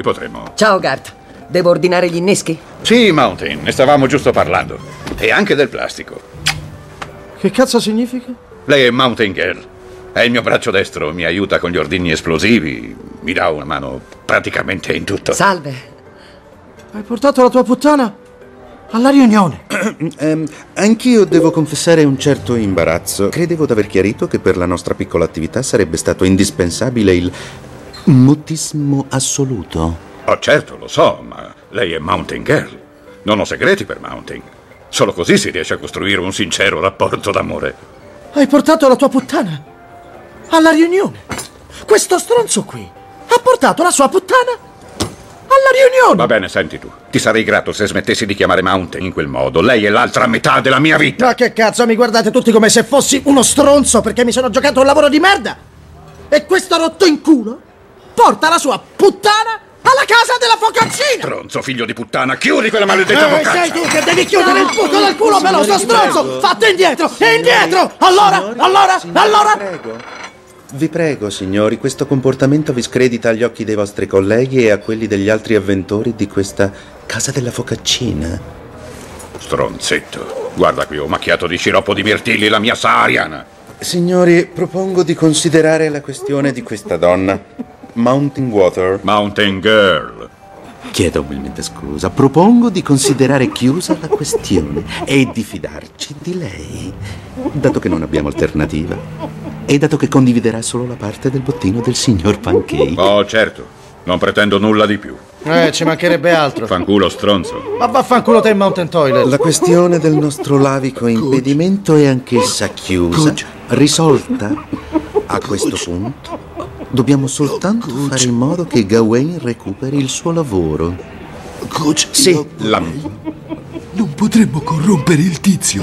Potremmo. Ciao, Gart. Devo ordinare gli inneschi? Sì, Mountain, ne stavamo giusto parlando. E anche del plastico. Che cazzo significa? Lei è Mountain Girl. È il mio braccio destro, mi aiuta con gli ordini esplosivi, mi dà una mano praticamente in tutto. Salve. Hai portato la tua puttana alla riunione. Ehm, anch'io devo confessare un certo imbarazzo. Credevo d'aver chiarito che per la nostra piccola attività sarebbe stato indispensabile il mutismo assoluto. Oh, certo, lo so, ma lei è Mountain Girl. Non ho segreti per Mountain. Solo così si riesce a costruire un sincero rapporto d'amore. Hai portato la tua puttana alla riunione. Questo stronzo qui ha portato la sua puttana alla riunione. Va bene, senti tu. Ti sarei grato se smettessi di chiamare Mountain in quel modo. Lei è l'altra metà della mia vita. Ma che cazzo, mi guardate tutti come se fossi uno stronzo perché mi sono giocato un lavoro di merda? E questo rotto in culo porta la sua puttana alla casa della focaccina! Stronzo, figlio di puttana, chiudi quella maledetta Eh, boccaccia! sei tu che devi chiudere il buco del culo peloso stronzo! Fate indietro! E indietro! Allora, allora, allora! Prego. Vi prego, signori, questo comportamento vi scredita agli occhi dei vostri colleghi e a quelli degli altri avventori di questa casa della focaccina. Stronzetto. Guarda qui, ho macchiato di sciroppo di mirtilli la mia sahariana. Signori, propongo di considerare la questione di questa donna. Mountain Water. Mountain Girl. Chiedo umilmente scusa. Propongo di considerare chiusa la questione e di fidarci di lei, dato che non abbiamo alternativa. E dato che condividerà solo la parte del bottino del signor Pancake. Oh, certo. Non pretendo nulla di più. Eh, ci mancherebbe altro. Fanculo stronzo. Ma vaffanculo te in Mountain Toilet. La questione del nostro lavico impedimento è anch'essa chiusa, risolta. A questo punto dobbiamo soltanto fare in modo che Gawain recuperi il suo lavoro. Coach, Sì, io- La... non potremmo corrompere il tizio.